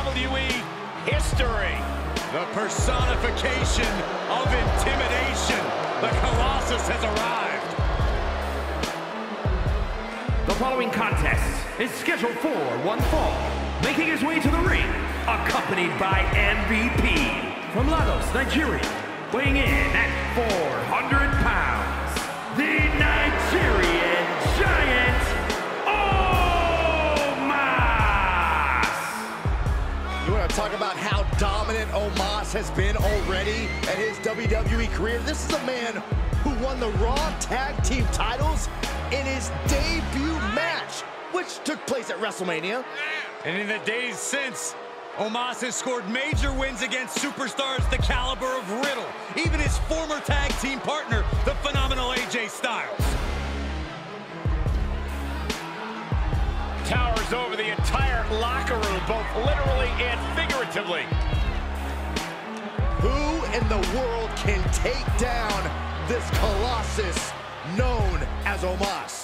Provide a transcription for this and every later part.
WWE history. The personification of intimidation. The Colossus has arrived. The following contest is scheduled for one fall. Making his way to the ring, accompanied by MVP from Lagos, Nigeria. Weighing in at 400 pounds, the dominant Omos has been already at his WWE career? This is a man who won the Raw Tag Team titles in his debut match, which took place at WrestleMania. And in the days since, Omos has scored major wins against superstars the caliber of Riddle, even his former tag team partner, the phenomenal AJ Styles. Towers over the entire locker room, both literally and figuratively. Who in the world can take down this Colossus known as Omos?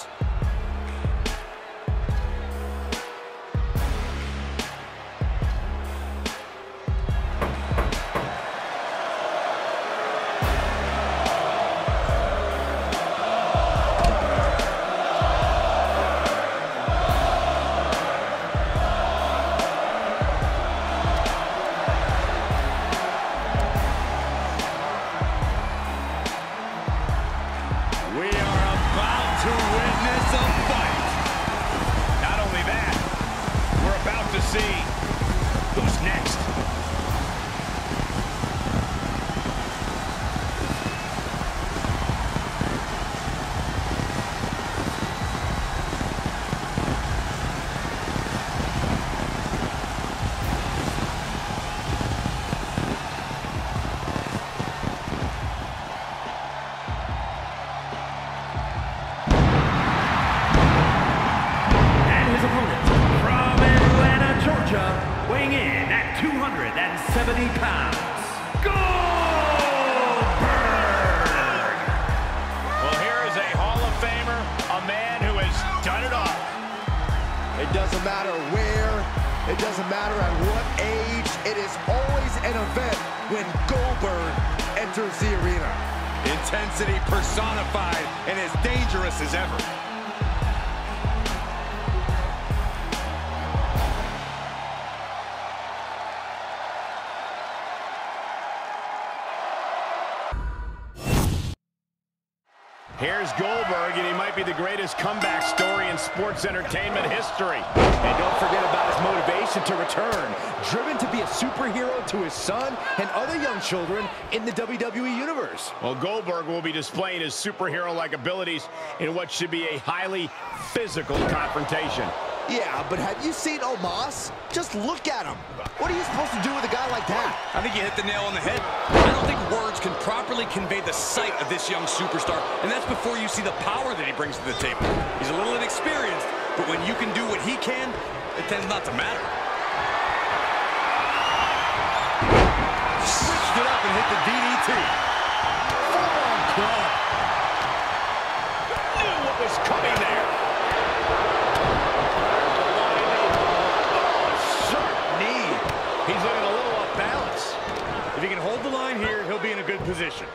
See who's next. Weighing in at 270 pounds, Goldberg! Well, here is a Hall of Famer, a man who has done it all. It doesn't matter where, it doesn't matter at what age, it is always an event when Goldberg enters the arena. Intensity personified and as dangerous as ever. Here's Goldberg, and he might be the greatest comeback story in sports entertainment history. And don't forget about his motivation to return, driven to be a superhero to his son and other young children in the WWE Universe. Well, Goldberg will be displaying his superhero-like abilities in what should be a highly physical confrontation. Yeah, but have you seen Omos? Just look at him. What are you supposed to do with a guy like that? I think you hit the nail on the head. Words can properly convey the sight of this young superstar, and that's before you see the power that he brings to the table. He's a little inexperienced, but when you can do what he can, it tends not to matter. Switched it up and hit the DDT. Full-on club. Knew what was coming there. Sharp knee. He's looking a little off balance. If he can hold the line here, he'll be in a good position.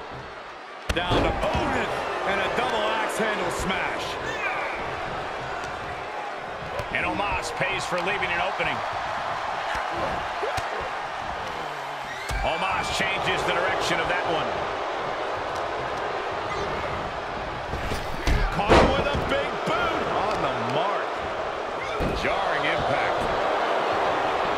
Down to Odin and a double axe handle smash. And Omos pays for leaving an opening. Omos changes the direction of that one. Caught him with a big boot on the mark. Jarring impact.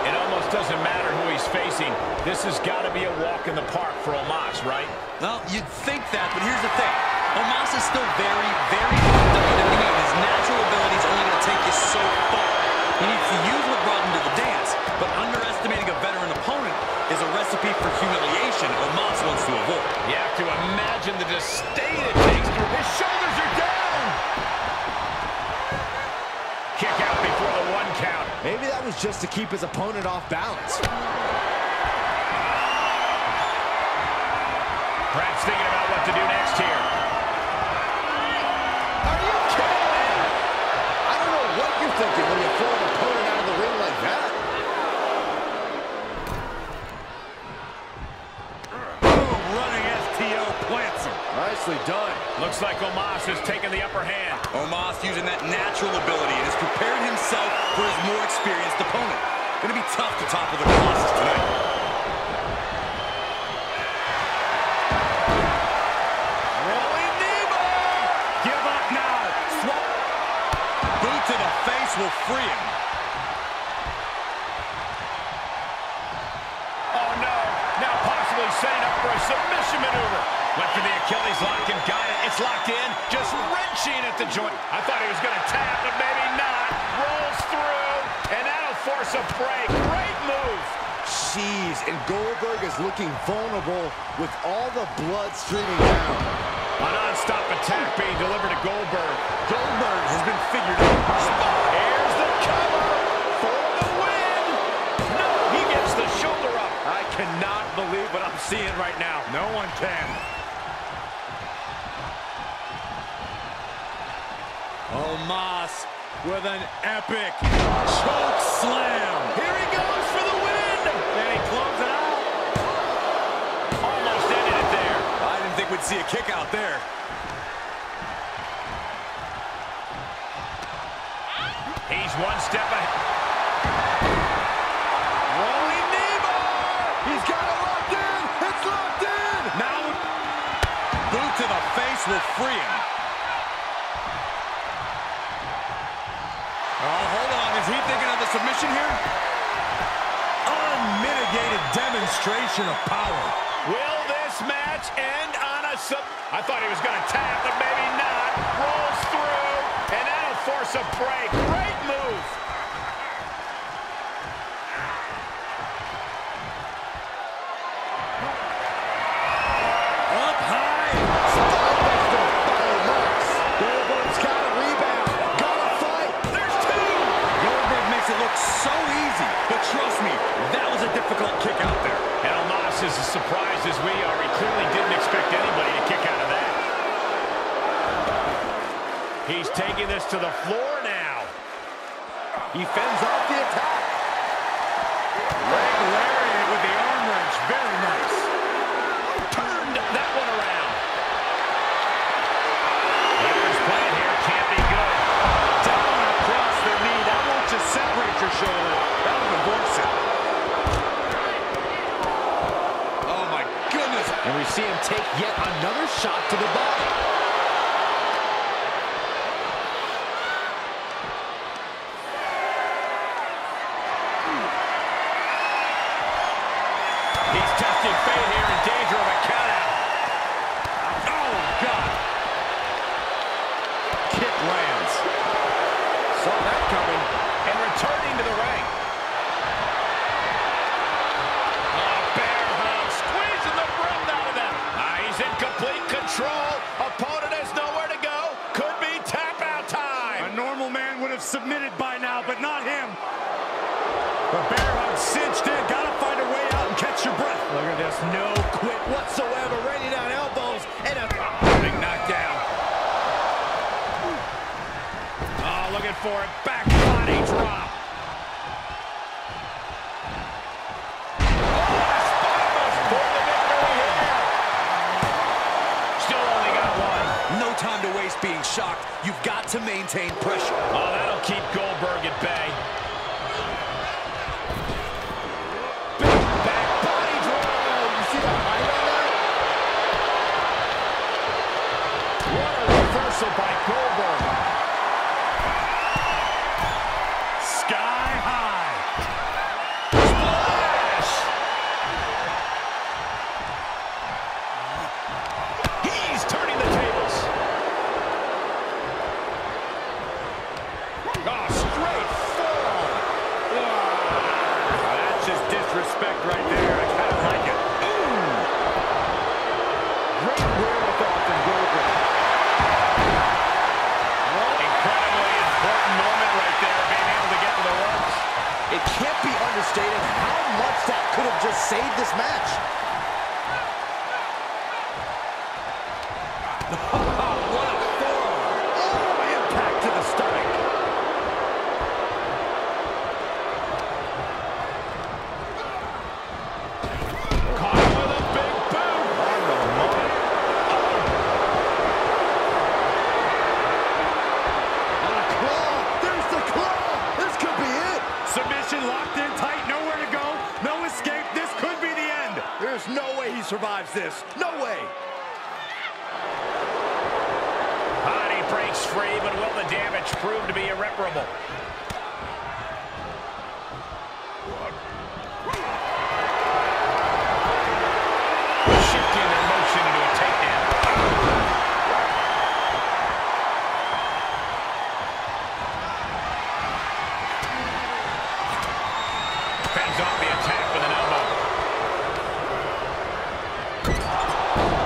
It almost doesn't matter who he's facing. This has got to be a walk in the park for Omos, right? Well, you'd think that, but here's the thing. Omos is still very, very good in WWE, his natural ability is only going to take you so far. He needs to use what brought him to the dance, but underestimating a veteran opponent is a recipe for humiliation Omos wants to avoid. You have to imagine the disdain it takes. to- His shoulders are down. Kick out before the one count. Maybe that was just to keep his opponent off balance. Looks like Omos has taken the upper hand. Omos using that natural ability and has prepared himself for his more experienced opponent. Gonna be tough to topple the Colossus tonight. Rolling! Give up now. Swap. Boot to the face will free him. And Goldberg is looking vulnerable with all the blood streaming down. A non-stop attack being delivered to Goldberg. Goldberg has been figured out. Here's the cover for the win. No, he gets the shoulder up. I cannot believe what I'm seeing right now. No one can. Omos with an epic see a kick out there. He's one step ahead. Rolling Nemo. He's got it locked in. It's locked in. Now, boot to the face will free him. Oh, hold on. Is he thinking of the submission here? Unmitigated demonstration of power. Will this match end sub... I thought he was going to tap, but maybe not. Rolls through, and that'll force a break. Great move. Fends off He's testing fate here in danger of a countout. Oh, God. Kick lands. Saw that coming. And returning to the ring. Oh, bear hug, squeezing the breath out of them. Ah, he's in complete control. Opponent has nowhere to go. Could be tap out time. A normal man would have submitted by now, but not him. The bear hug cinched in. Got this. No quit whatsoever. Raining down elbows. And a Big knockdown. Oh, looking for it. Back body drop. Oh, time to waste being shocked. You've got to maintain pressure. Oh, that'll keep Goldberg at bay. Survives this. No way. Body breaks free, but will the damage prove to be irreparable? Shifting their motion into a takedown. Fends off the attack with an elbow.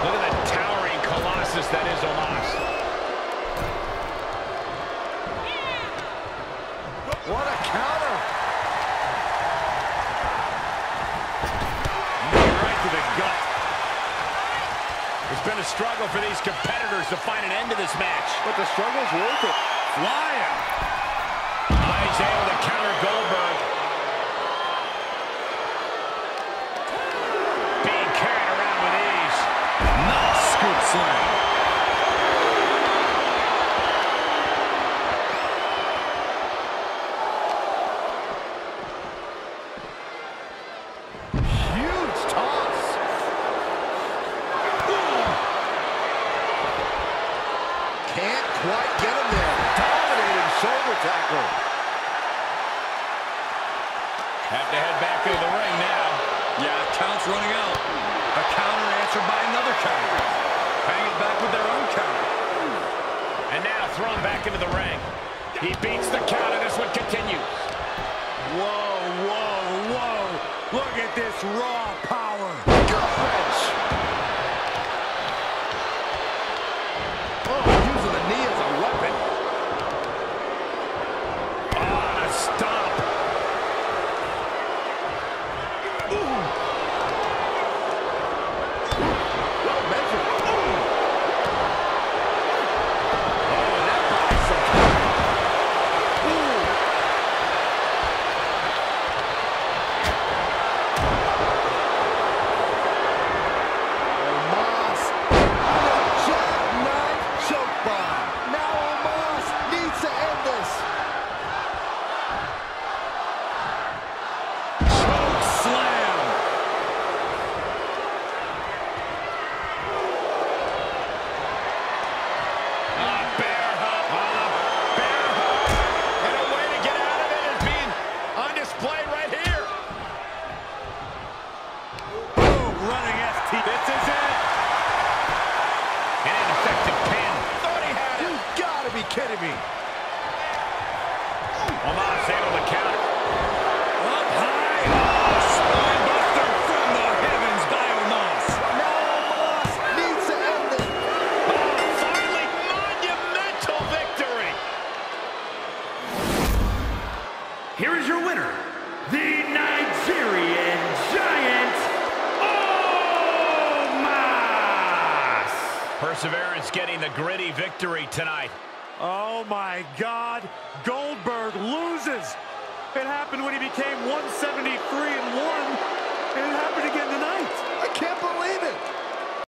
Look at the towering colossus that is Omos. What a counter. Knee right to the gut. It's been a struggle for these competitors to find an end to this match. But the struggle's worth it. Flying. He's able to counter Goldberg. Being carried around with ease. Nice scoop slam. Huge toss. Can't quite get him there. Dominating shoulder tackle. Have to head back into the ring now. Yeah, count's running out. A counter answered by another counter. Hang back with their own counter. And now thrown back into the ring. He beats the count, and this one continues. Whoa, whoa, whoa. Look at this raw power. Perseverance getting the gritty victory tonight. Oh, my God. Goldberg loses. It happened when he became 173 and 1, and it happened again tonight. I can't believe it.